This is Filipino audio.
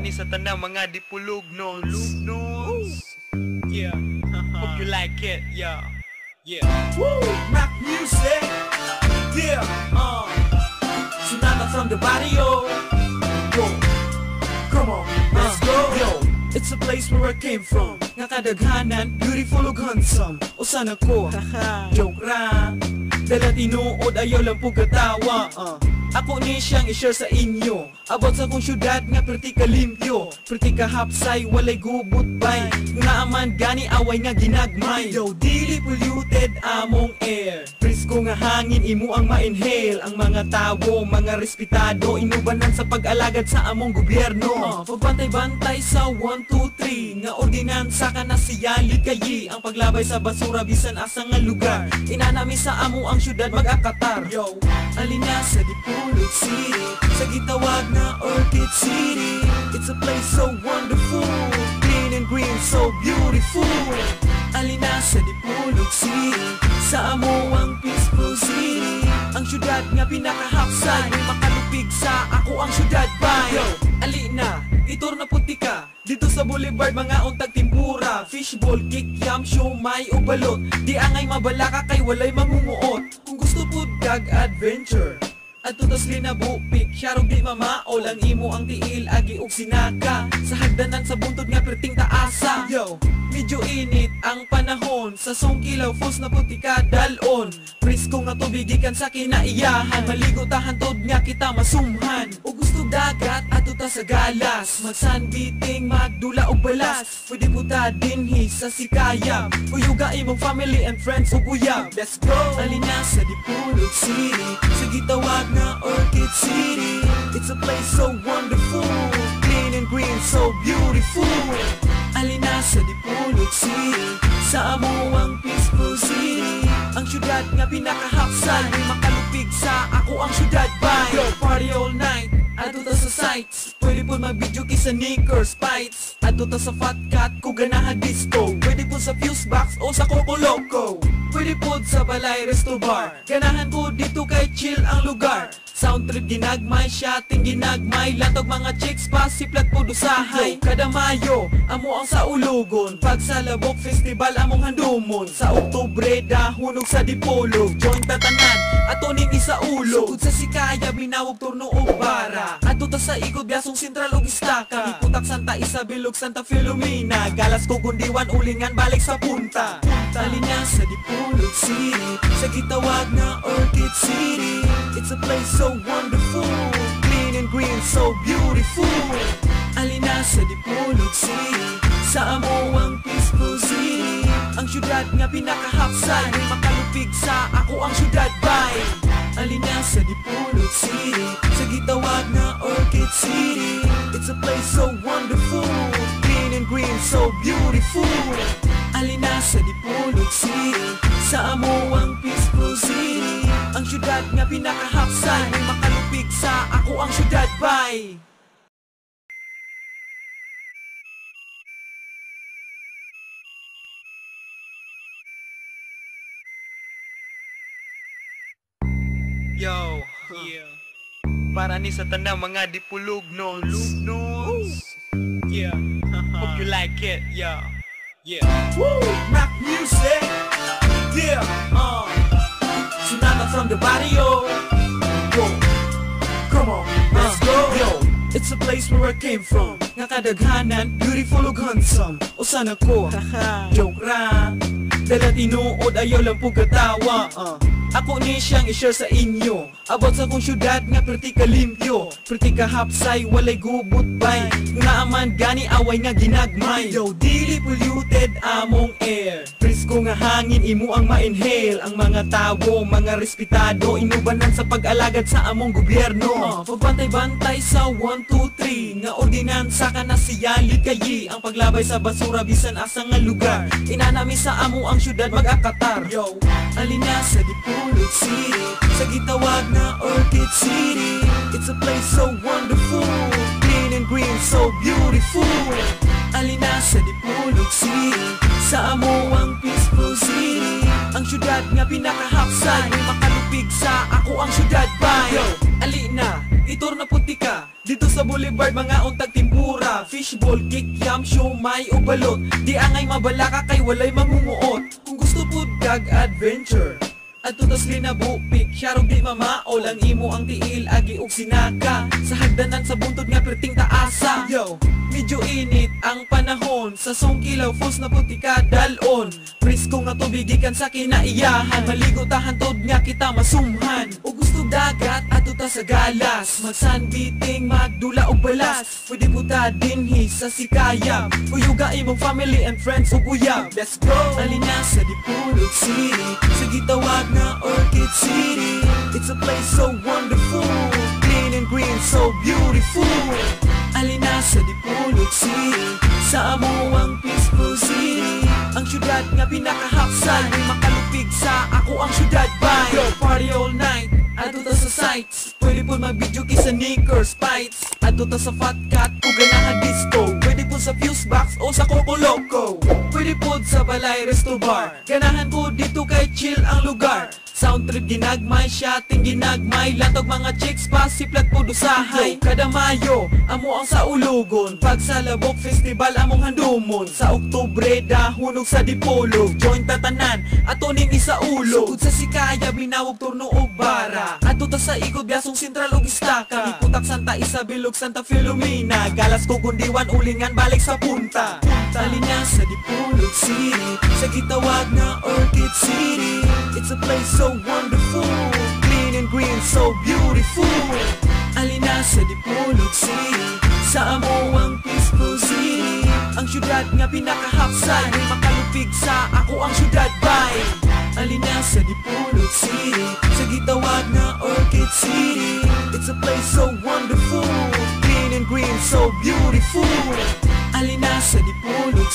ni sa tanang mga dipulog Nos Yeah Hope you like it Yeah Yeah Woo! Rock music! Yeah! Uh. Tsunami from the barrio! Go! Come on, let's go! Yo! It's a place where I came from Nga kadaghanan, beautiful ug handsome Usan ako, joke ra Dala tinuod, ayaw lang po katawa uh. Ako ni siyang i-share sa inyo. About sa kong syudad nga perti ka limpyo. Perti hapsay, walay gubot bay. Nga aman gani away nga ginagmay. Yo, dili polluted among air. Presko nga hangin, imo ang ma-inhale. Ang mga tawo, mga respetado Inubanan sa pag-alagad sa among gobyerno. Uh, Pagbantay-bantay sa 1, 2, 3 Nga ordinansa ka na siya likayi Ang paglabay sa basura bisan asa nga lugar. Inanami sa amo ang syudad mag-akatar. Yo, alina sa Dipolog City. Sa gitawag na Orchid City. It's a place so wonderful. Clean and green, so beautiful. Alina sa Dipolog City? Sa amo peaceful city. Ang syudad nga pinakahapsay May makalupig sa ako ang syudad. Bay Yo, alina, itor na puti ka. Dito sa boulevard mga untag timpura Fishball, kikyam, siomay o balot. Di angay mabalaka kay walay mamumuot. Kung gusto po kag adventure at tutos linabupik, syarong di mamaol Ang imo ang tiil, agi og sinaka. Sa hagdanan sa buntod nga perting taasa. Yo, medyo init ang panahon Sa songkilaw, fos na puti ka dalon. Prisko nga tubig ikan sa kinaiyahan Maligo tahan tod nga kita masumhan. O gusto dagat, ato ta sa galas Magsanbiting, magdula o balas. Pwede po ta dinhi sa sikayam Kuyuga imong family and friends ug uyab Let's go! Alina sa Dipolog City Sa gitawag na Orchid City It's a place so wonderful. Clean and green, so beautiful. Alina sa Dipolog City Sa amo ang peaceful city. Ang syudad nga pinakahapsay May makalupig sa ako ang syudad bay Sights Pwede po mag-video kisa sneakers, fights Ato ta sa fat cat, kung ganahan disco. Pwede po sa fuse box o sa Coco Loco. Pwede po sa balay resto bar. Ganahan po dito kay chill ang lugar Sound trip ginagmay, shotting ginagmay. Latog mga chicks pa, siplat po dusahay. Kada Mayo, amo ang sa ulugon. Pag sa Labok Festival, among handumon. Sa Oktubre, dahunog sa Dipolog. Joint tatanan, ato ning isa ulo. Sugod sa Sikaya, binawag turno o bara. Ato ta sa ikot, biasong sentral o istaka Iputak Santa Isabel ug Santa Filomena. Galas ko gundiwan, ulingan, balik sa punta. Talina sa Dipolog City. Sa gitawag na Orchid City. It's a place so wonderful. Clean and green, so beautiful. Alina sa Dipolog City Sa amo ang peaceful city Ang syudad nga pinakahapsay May makalupig sa ako ang syudad bay Alina sa Dipolog City Sa gitawag na Orchid City It's a place so wonderful. Clean and green, so beautiful. Alina sa Dipolog City Sa amo ang peaceful city syudad nga pinakahapsay May makalupig sa ako ang syudad bay Yo Yeah Para ni sa tanang mga dipulog nos Yeah Hope you like it Yeah Yeah Woo! Rock music! Yeah! Uh. From the barrio! Go! Come on, let's go! Yo! It's a place where I came from Nga kadaghanan, beautiful ug handsome Usan ako, joke ra Dala tinuod, ayaw lang po katawa uh. Ako ni siyang i-share sa inyo. About sa kong syudad nga perti ka limpyo Perti ka hapsay, walay gubot bay. Nga aman gani away nga ginagmay. Yo, dili polluted among air. Presko nga hangin, imo ang ma-inhale. Ang mga tawo, mga respetado Inubanan sa pag-alagad sa among gobyerno. Uh, Pagbantay-bantay sa 1, 2, 3 Nga ordinansa ka na siya likayi Ang paglabay sa basura bisan asa nga lugar. Inanami sa amo ang syudad mag-akatar. Yo, alina sa Dipolog City. Sa gitawag na Orchid City. It's a place so wonderful. Clean and green, so beautiful. Alina sa Dipolog City? Sa amo ang peaceful city. Ang syudad nga pinakahapsay May makalupig sa ako ang syudad bay Yo, alina, itor na puti ka. Dito sa boulevard mga untag timpura Fishball, kikyam, siomay o balot. Di angay mabalaka kay walay mamumuot. Kung gusto pud kag adventure at tutos linabupik, syarong di mamaol Ang imo ang tiil, agi og sinaka. Sa hagdanan sa buntod nga perting taasa. Yo, medyo init ang panahon Sa songkilaw, fos na puti ka dalon. Presko nga tubig ikan sa kinaiyahan Maligo tahan nga kita masumhan. O gusto dagat, ato ta sa galas. Magsanbiting, magdula o balas. Pwede po ta dinhi sa sikayam. Uyuga imong family and friends ug uyab Let's go! Alina sa Dipulog City. Sa gitawag na Orchid City. It's a place so wonderful. Clean and green, so beautiful. Alina sa Dipulog City. Sa amo ang peaceful city. Ang syudad nga pinakahapsay May makalupig sa ako ang syudad. Bye! Yo, party all night Sa sights Pwede po mag-video kisa sneakers, fights Ato ta sa fat cat o ganahan disco. Pwede po sa fuse box o sa Coco Loco. Pwede po sa balay resto bar. Ganahan po dito kay chill ang lugar Sound trip ginagmay, shotting ginagmay. Latog mga chicks pa, siplat po dusahay. Kada Mayo, amo ang sa ulugon. Pag sa Labok Festival, among handumon. Sa Oktubre, dahunog sa Dipolog. Joint tatanan, ato ning isa ulo. Sugod sa Sikaya, binawag turno og bara. Ato ta sa ikot, biasong sentral og istaka. Liputak Santa Isabel ug Santa Filomena. Galas ko gundiwan, ulingan, balik sa punta. Talina sa Dipolog City. Sa gitawag na Orchid City. It's a place so wonderful. Clean and green, so beautiful. Alina sa Dipolog City Sa amo ang peaceful city Ang syudad nga pinakahapsay May makalupig sa ako ang syudad Bye! Alina sa Dipolog City Sa gitawag na Orchid City It's a place so wonderful. Clean and green, so beautiful. Alina sa Dipolog